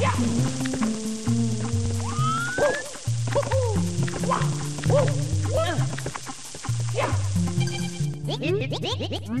Yeah. Yeah!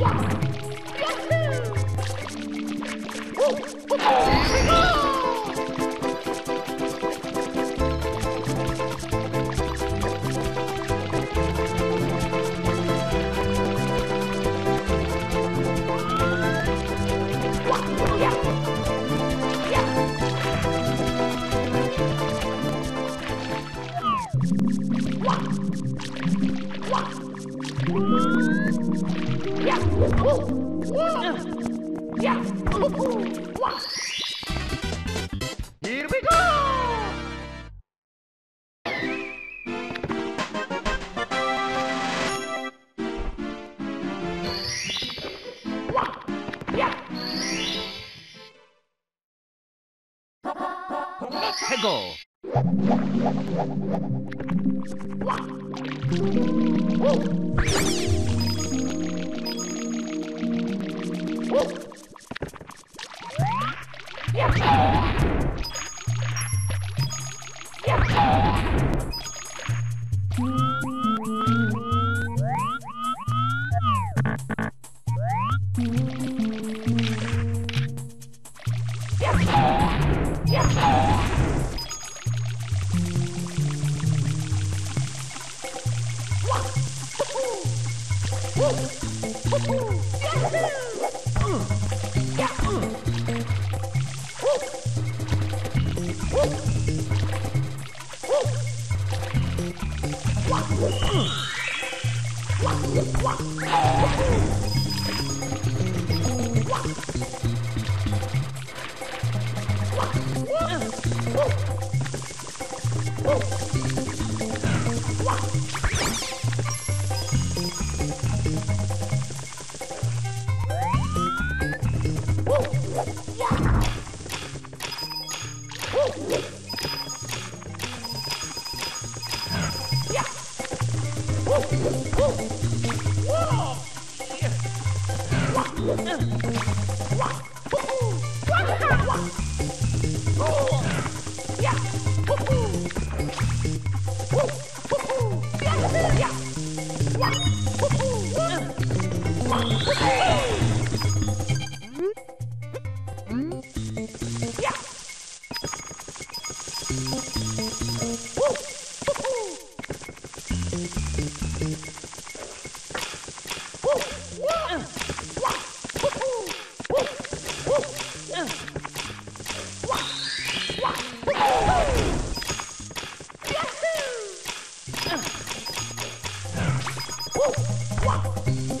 Yeah. 태고. Yeah. Yeah.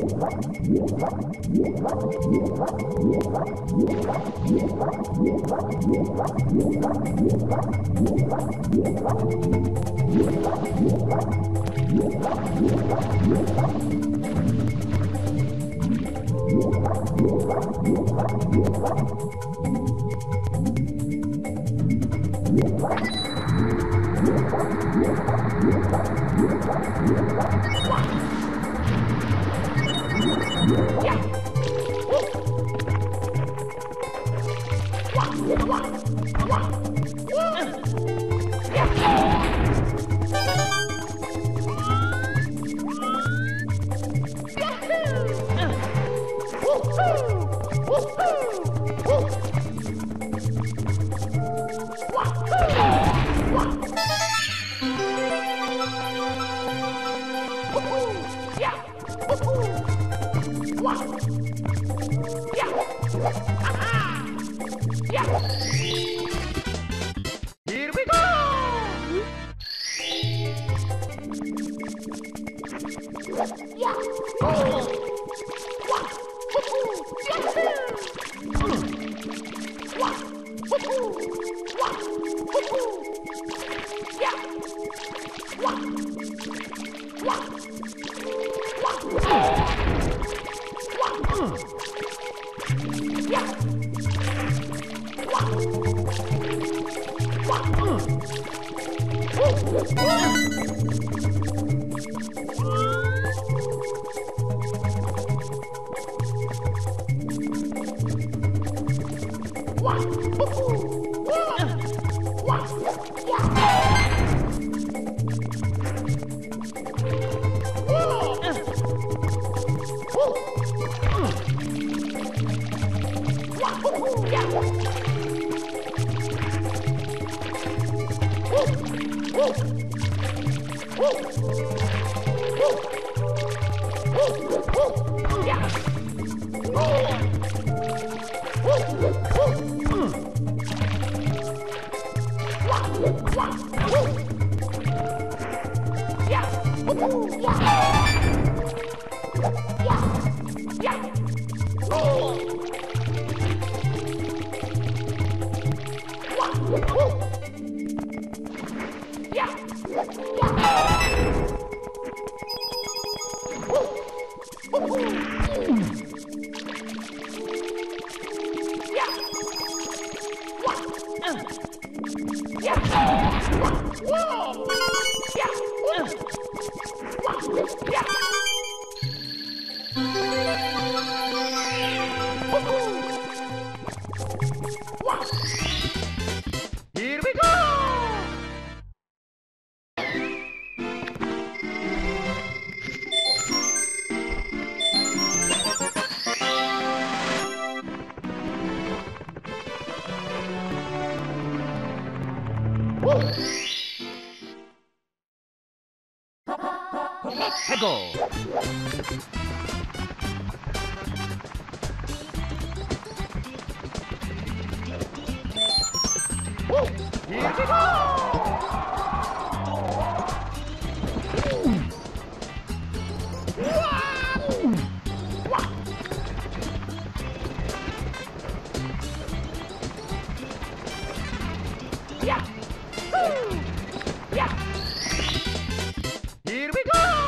Wow. Yeah. Oh! 해고 Yeah! Here we go!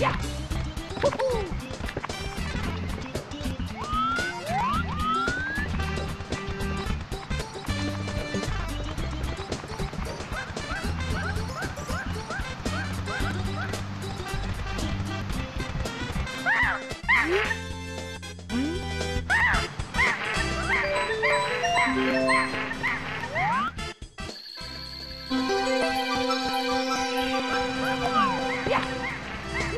Yeah.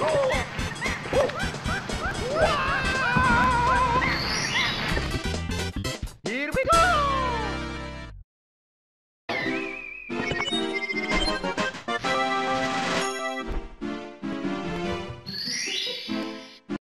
Go!